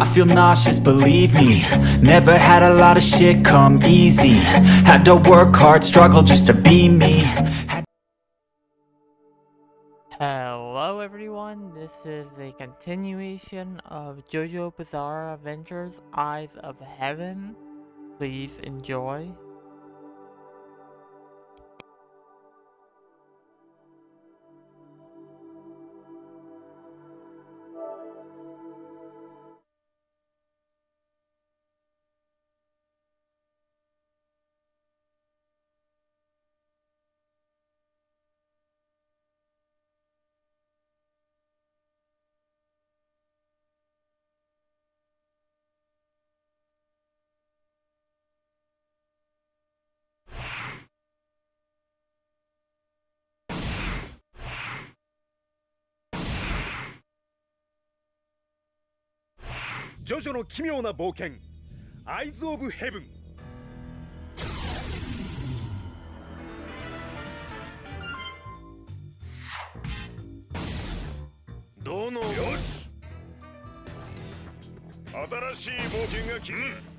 I feel nauseous, believe me Never had a lot of shit come easy Had to work hard, struggle just to be me Hello everyone, this is a continuation of JoJo Bizarre Adventures Eyes of Heaven. Please enjoy. ジョジョの奇妙な冒険。アイズ・オブ・ヘブンどの。よし。新しい冒険が来る、ゴ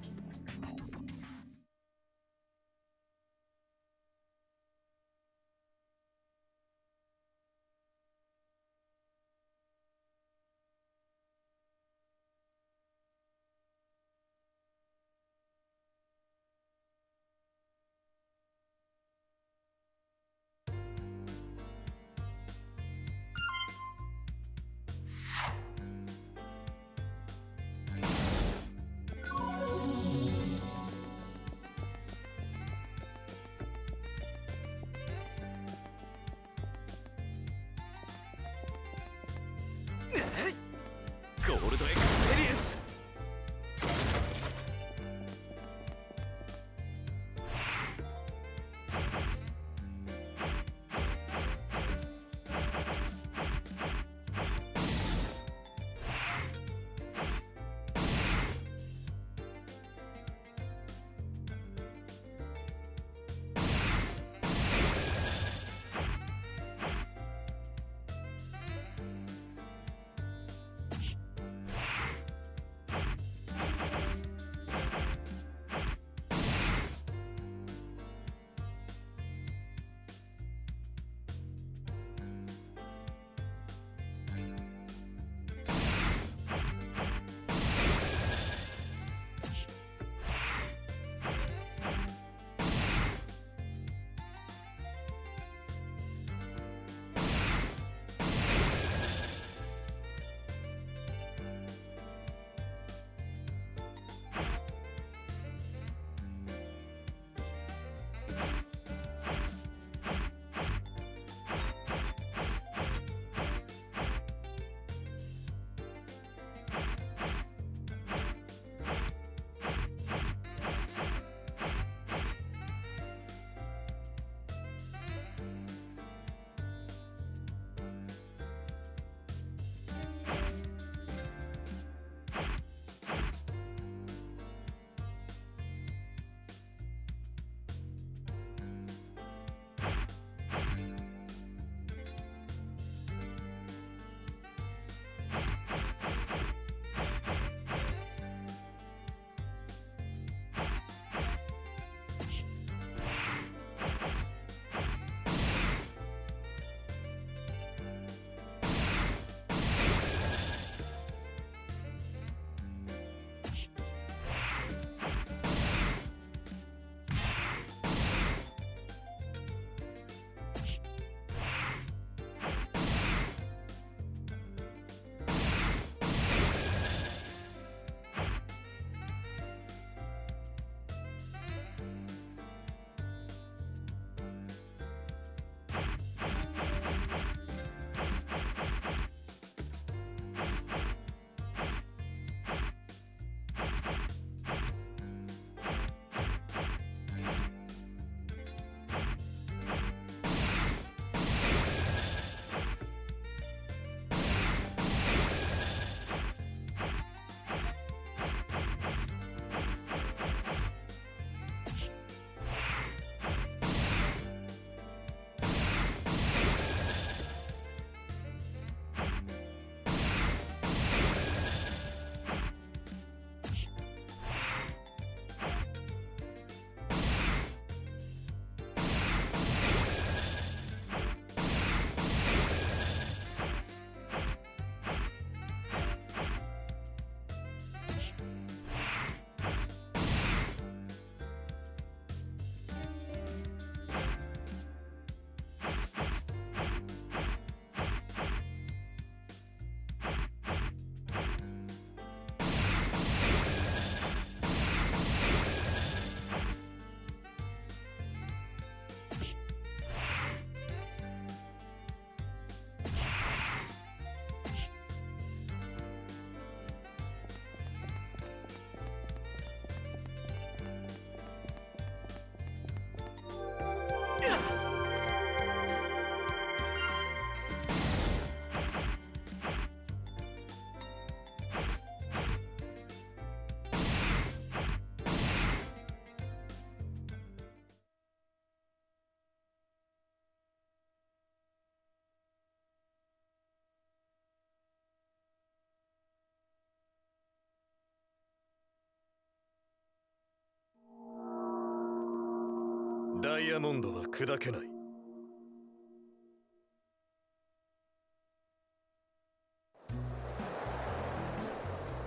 ダイヤモンドは砕けない。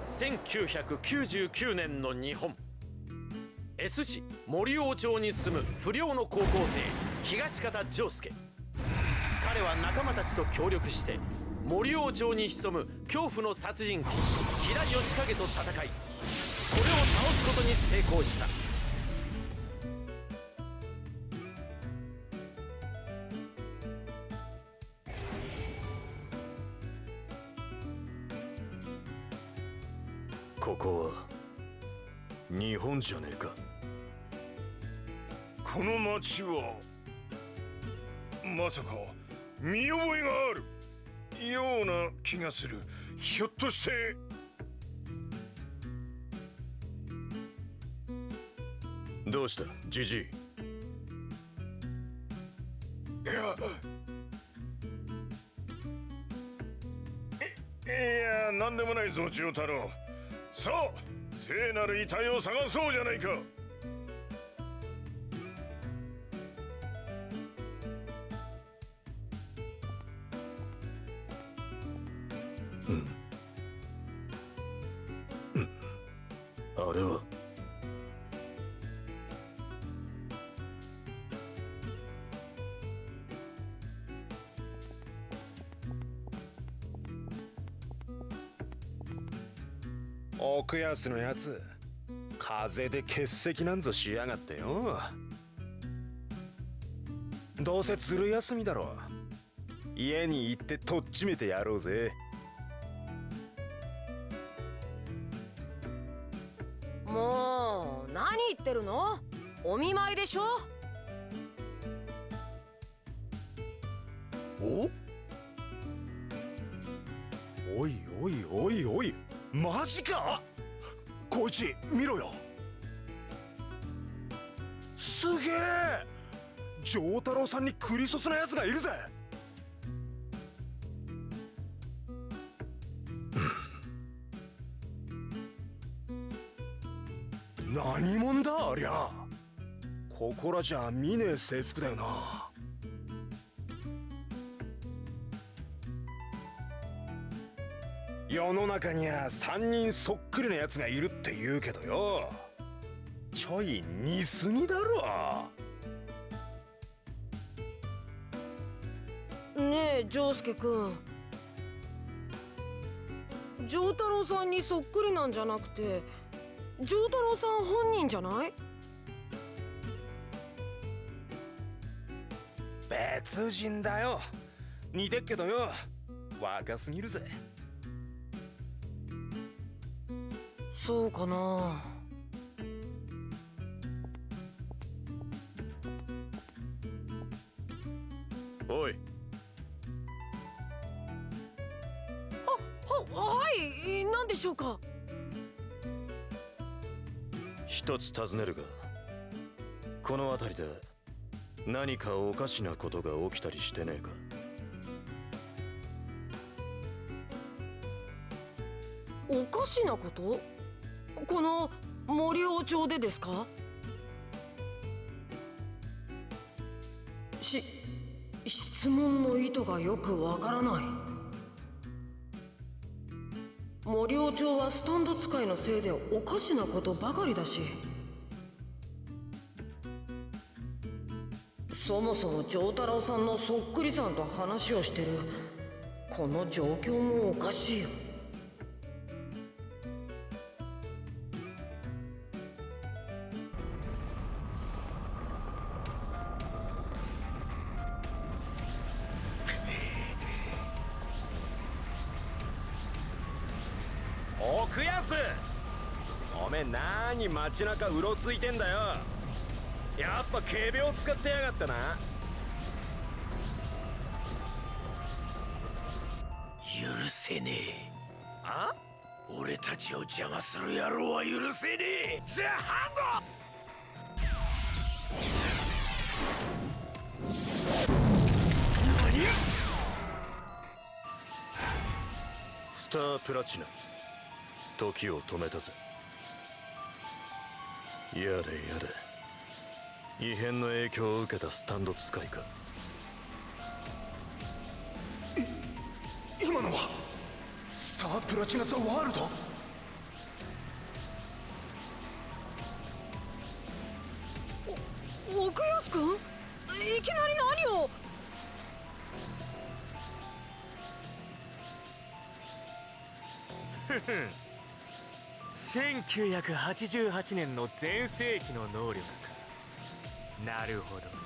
1999年の日本。S 市森王町に住む不良の高校生東方丈介。彼は仲間たちと協力して森王町に潜む恐怖の殺人鬼木田義景と戦いこれを倒すことに成功した。じゃねえか。この町はまさか見覚えがあるような気がする。ひょっとして。どうした？ジジイ。いや。いいや何でもないぞ千代太郎。さあ聖なる遺体を探そうじゃないか。奥安のやつ。風邪で欠席なんぞしやがってよ。どうせずる休みだろ。家に行ってとっちめてやろうぜ。もう何言ってるの？お見舞いでしょ？お？おいおいおいおい。マジか？こいち見ろよ。すげえ。丈太郎さんにクリソスなやつがいるぜ。何者だありゃ。ここらじゃ見ねえ制服だよな。世の中には3人そっくりなやつがいるって言うけどよ。ちょい似すぎだろ。ねえ丈介くん丈太郎さんにそっくりなんじゃなくて丈太郎さん本人じゃない？別人だよ。似てっけどよ。若すぎるぜそうかな。おい。ははい何でしょうか？一つ尋ねるがこの辺りで何かおかしなことが起きたりしてねえか？おかしなこと？この森王町でですか？し質問の意図がよくわからない。森尾町はスタンド使いのせいでおかしなことばかりだし。そもそも丈太郎さんのそっくりさんと話をしてる。この状況もおかしいよ。奥安おめえなーに街中うろついてんだよ。やっぱ警備を使ってやがったな。許せねえ。あ？俺たちを邪魔する野郎は許せねえ。ザ・ハンド何スタープラチナ時を止めたぜ。やれやれ。異変の影響を受けたスタンド使いか。今のはスタープラチナ・ザ・ワールド？奥安くん？いきなり何を？1988年の全盛期の能力。かなるほど。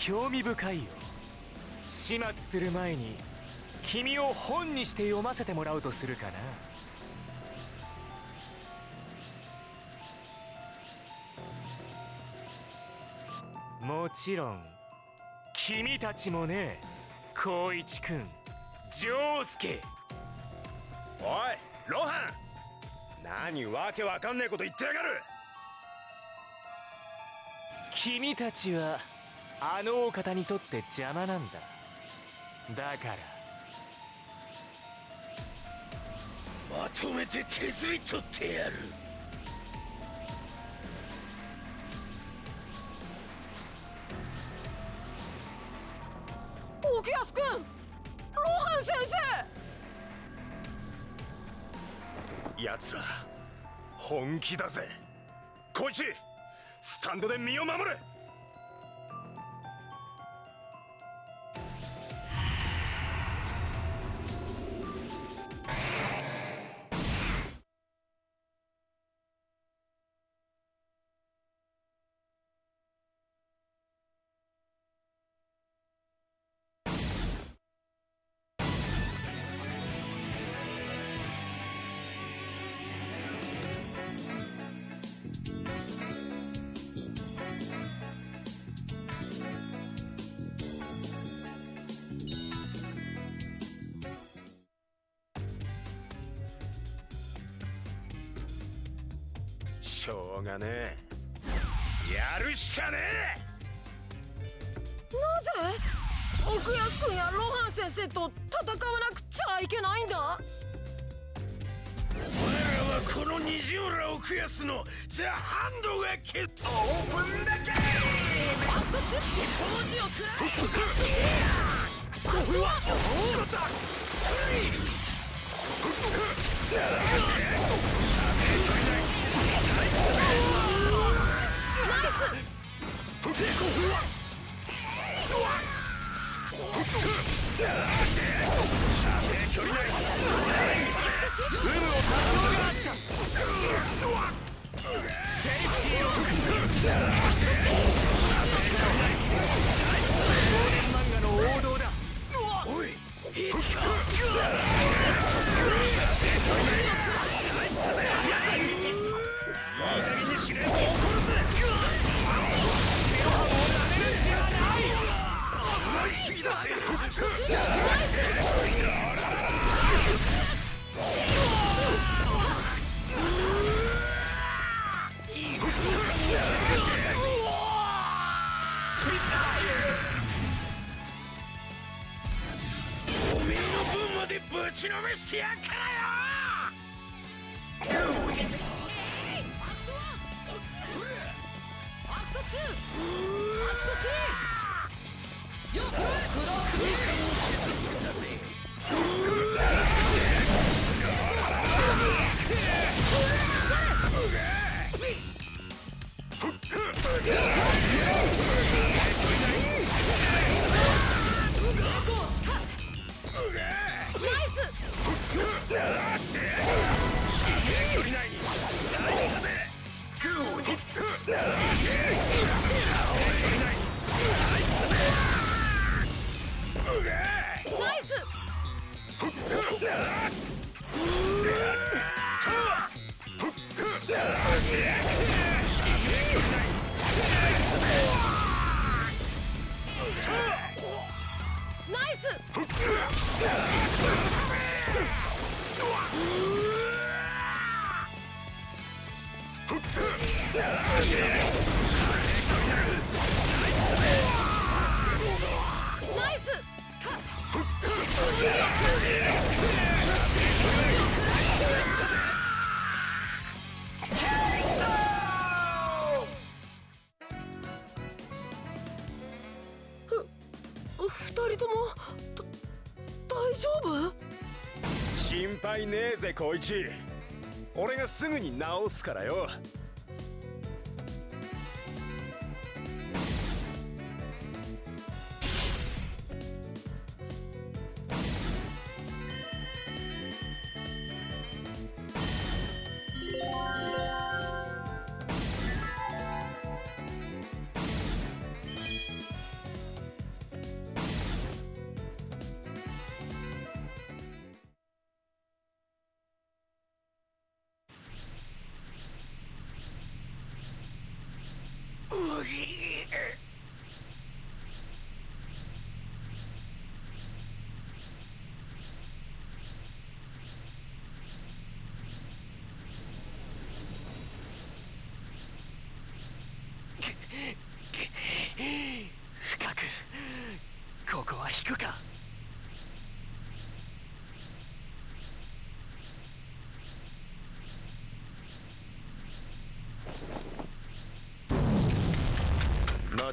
興味深いよ。始末する前に君を本にして読ませてもらうとするかな。もちろん君たちもね光一くん丈介。おいロハン。何わけわかんねえこと言ってやがる。君たちはあのお方にとって邪魔なんだ。だから。まとめて削り取ってやる。奥安くんロハン先生。奴ら本気だぜ。こいちスタンドで身を守れね。えやるしかねえ。なぜ？奥安くんやロハン先生と戦わなくちゃいけないんだ？お前らはこの虹浦奥安のザ・ハンドが消すオープンだけ。白突尻尾の字を食らえこれはしまったナイスぶちのめしてやっからようわぜ小一俺がすぐに直すからよ。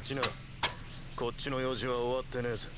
ちなこっちの用事は終わってねえぜ。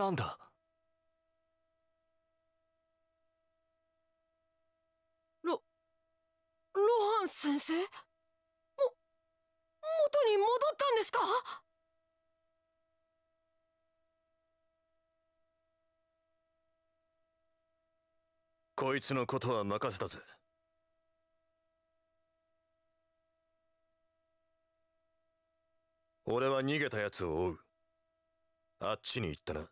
なんだ？ロロハン先生？も元に戻ったんですか？こいつのことは任せたぜ。俺は逃げたやつを追う。あっちに行ったな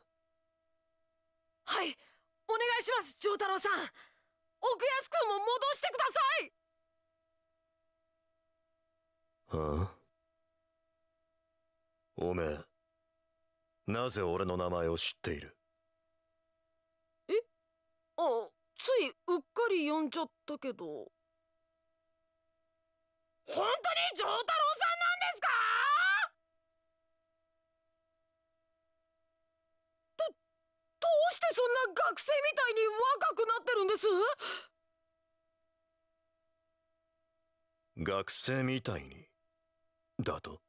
はい。お願いします丈太郎さん。奥安くんも戻してください。ああおめえなぜ俺の名前を知っている？あついうっかり呼んじゃったけど。本当に丈太郎さんなんですかどどどうしてそんな学生みたいに若くなってるんです？学生みたいに？だと？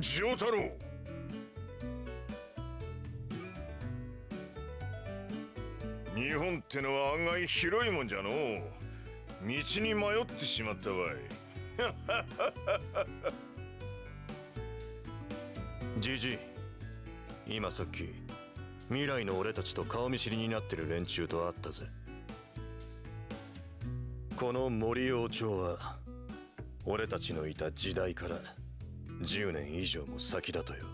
丈太郎。日本ってのは案外広いもんじゃのう。道に迷ってしまったわい。じじ今さっき未来の俺たちと顔見知りになってる連中と会ったぜ。この森王朝は俺たちのいた時代から10年以上も先だとよ。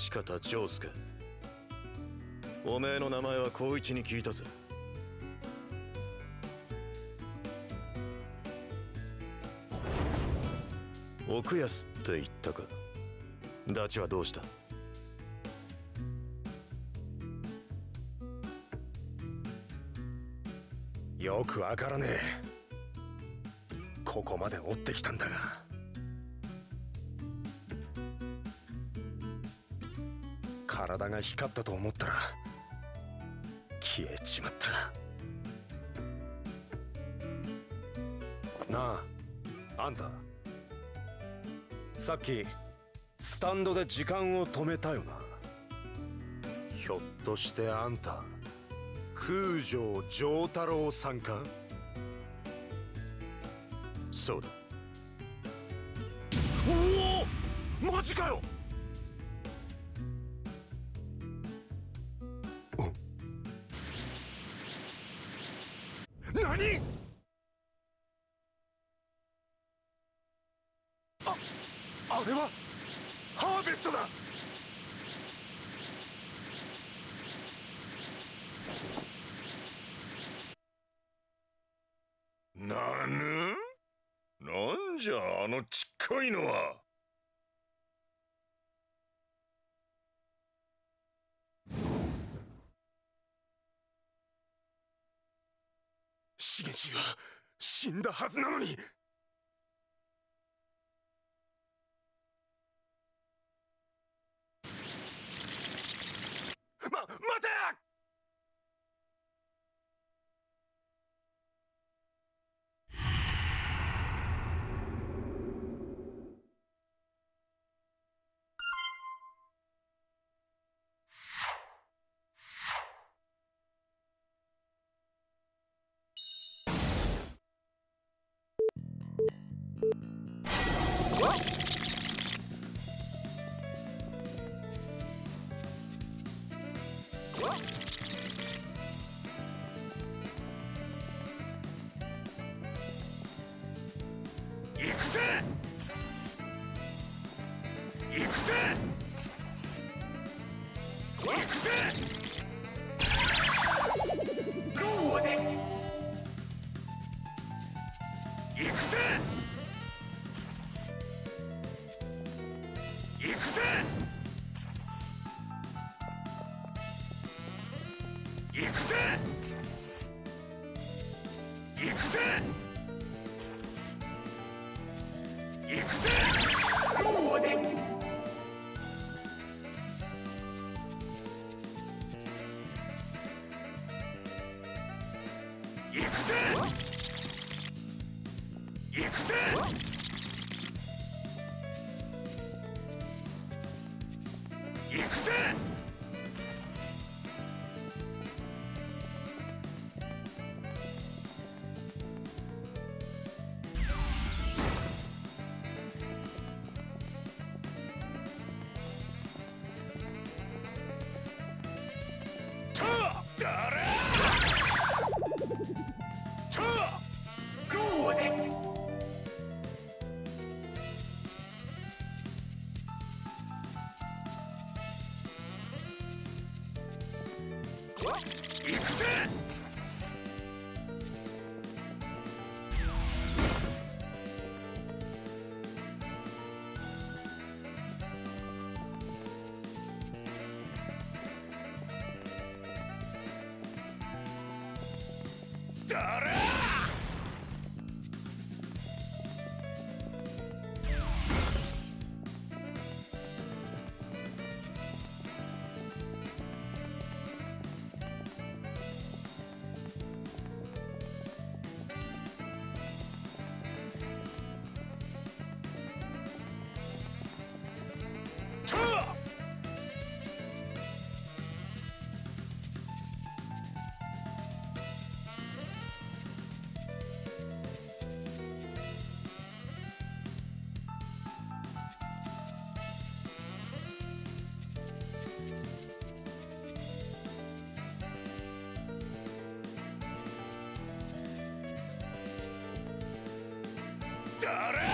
東方丈介。おめえの名前は光一に聞いたぜ。奥安って言ったか。ダチはどうした？よくわからねえ。ここまで追ってきたんだが。体が光ったと思ったら消えちまった。なああんた。さっきスタンドで時間を止めたよな。ひょっとしてあんた空城城太郎さんか？そうだ。おお！マジかよ！何？ああれはハーベストだ。なぬ？なんじゃあのちっこいのはしげちは死んだはずなのに。行行く行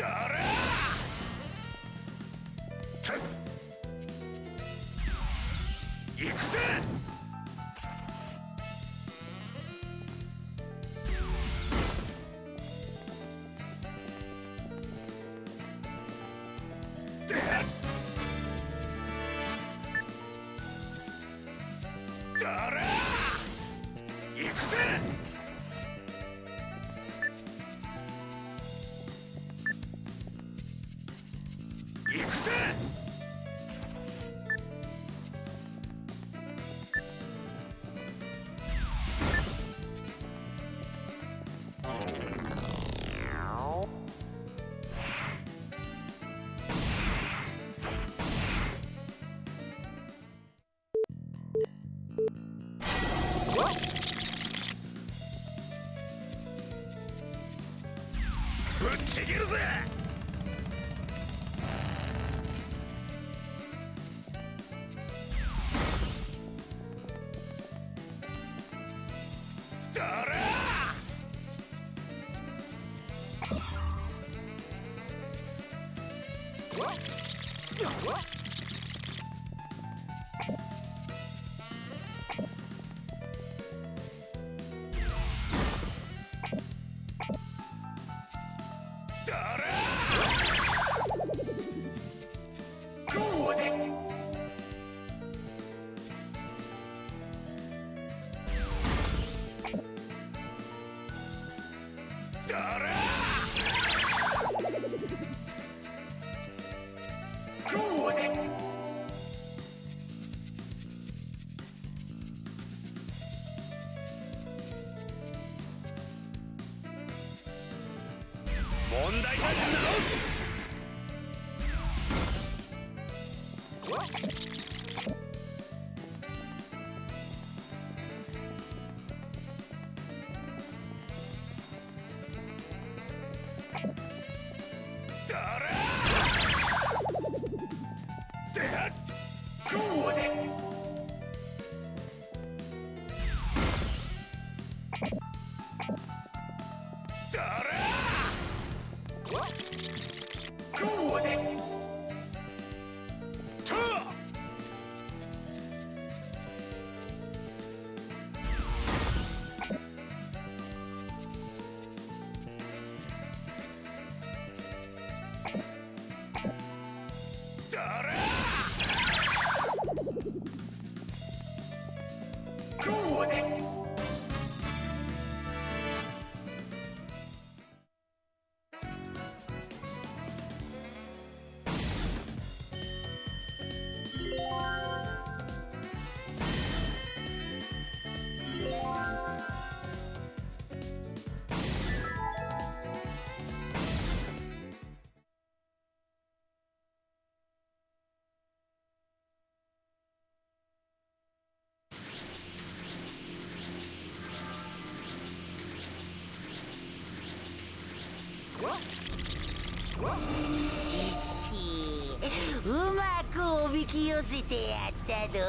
誰？シッシーうまくおびき寄せてやったぞ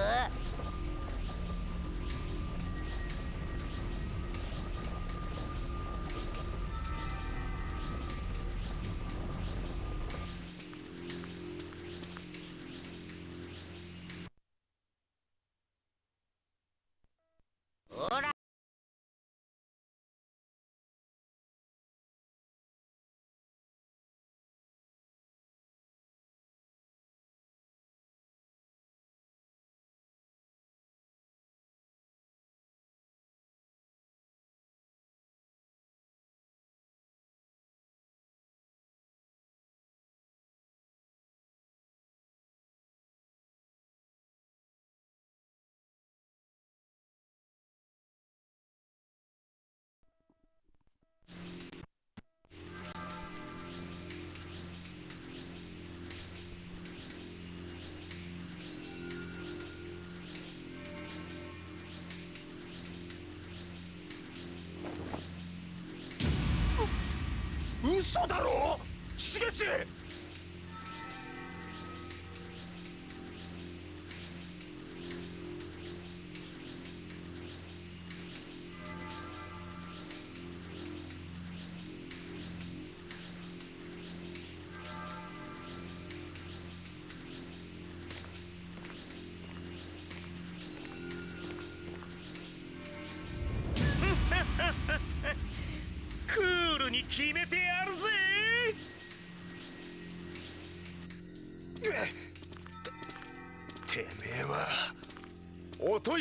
嘘だろしげち！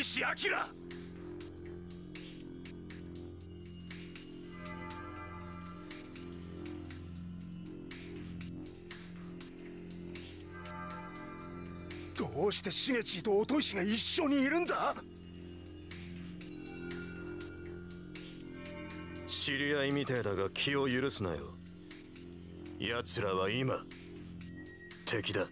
石明どうしてしげちと音石が一緒にいるんだ？知り合いみてえだが気を許すなよ。奴らは今敵だ。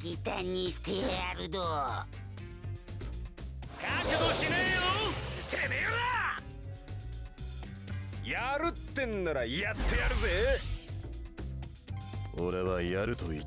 ギタにしてやるど覚悟しねえよ。てめえらやるってんならやってやるぜ。俺はやると言っし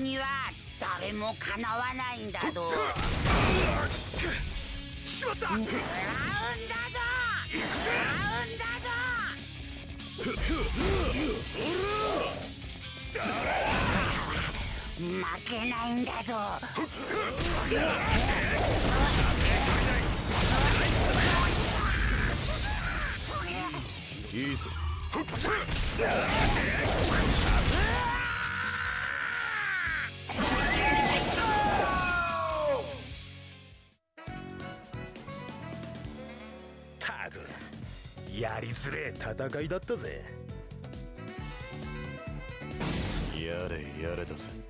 には誰もかなわないんだぞしまった。食らうんだぞ。食らうんだぞ。負けないんだぞ。いいぞたく。やりづれえ戦いだったぜ。やれやれだぜ。